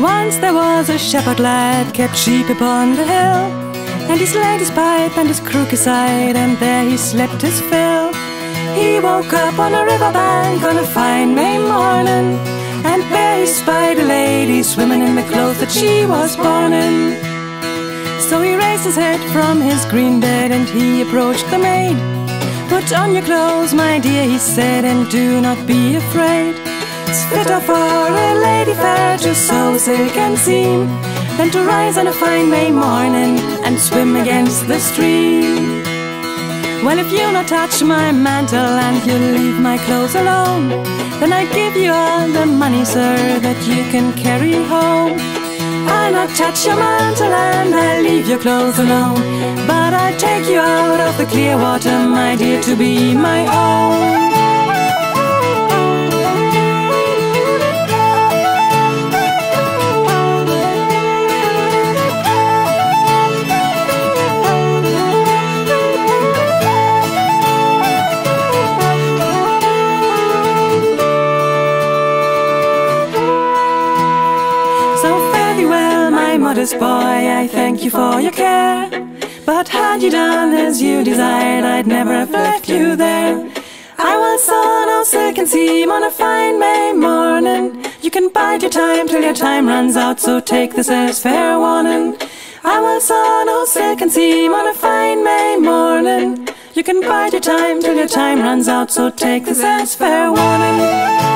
Once there was a shepherd lad kept sheep upon the hill, and he slayed his pipe and his crook aside, and there he slept his fill. He woke up on a river bank on a fine May morning, and there he spied a lady swimming in the clothes that she was born in. So he raised his head from his green bed and he approached the maid. Put on your clothes, my dear, he said, and do not be afraid. It's fitter for a lady fair to sew silk and seam than to rise on a fine May morning and swim against the stream. Well, if you not touch my mantle and you leave my clothes alone, then I give you all the money, sir, that you can carry home. I not touch your mantle and I leave your clothes alone, but I'll take you out of the clear water, my dear, to be my own. Modest boy, I thank you for your care. But had you done as you desired, I'd never have left you there. I will sew no silken seam on a fine May morning. You can bide your time till your time runs out, so take this as fair warning. I will sew no silken seam on a fine May morning. You can bide your time till your time runs out, so take this as fair warning.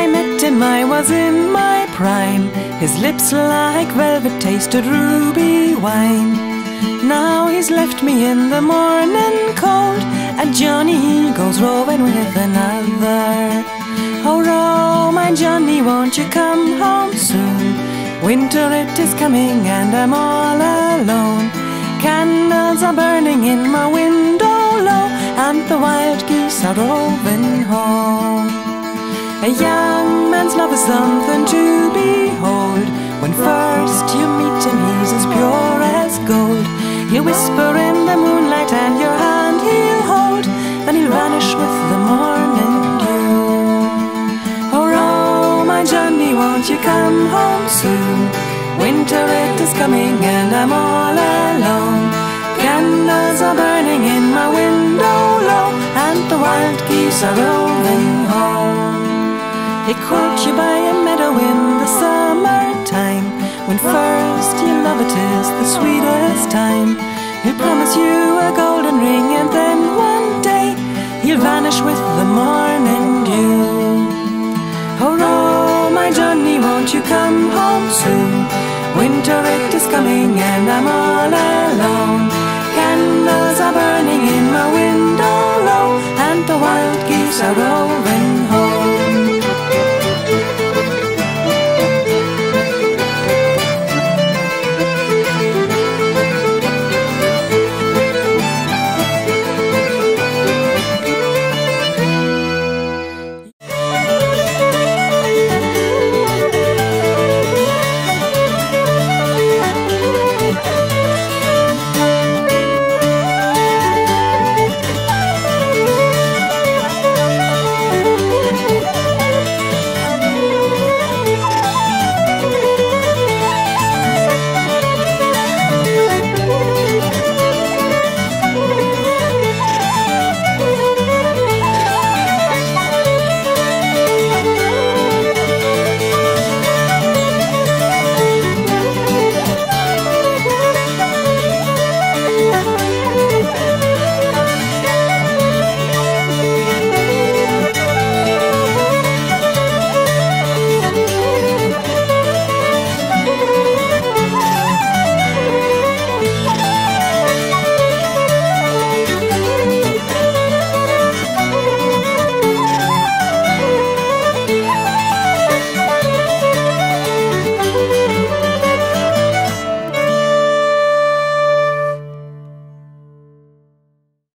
I met him, I was in my prime. His lips like velvet tasted ruby wine. Now he's left me in the morning cold, and Johnny goes roving with another. Oh, row, my Johnny, won't you come home soon? Winter it is coming, and I'm all alone. Candles are burning in my window low, and the wild geese are roving home. A young man's love is something to behold. When first you meet him, he's as pure as gold. He'll whisper in the moonlight, and your hand he'll hold. Then he'll vanish with the morning dew. Oh, oh, my Johnny, won't you come home soon? Winter it is coming, and I'm all alone. Candles are burning in my window low, and the wild geese are home. They quote you by a meadow in the summertime When first you love it is the sweetest time. He'll promise you a golden ring and then one day He'll vanish with the morning dew. Oh, oh my Johnny, won't you come home soon? Winter it is coming and I'm all alone. Candles are burning in my window low And the wild geese are rolling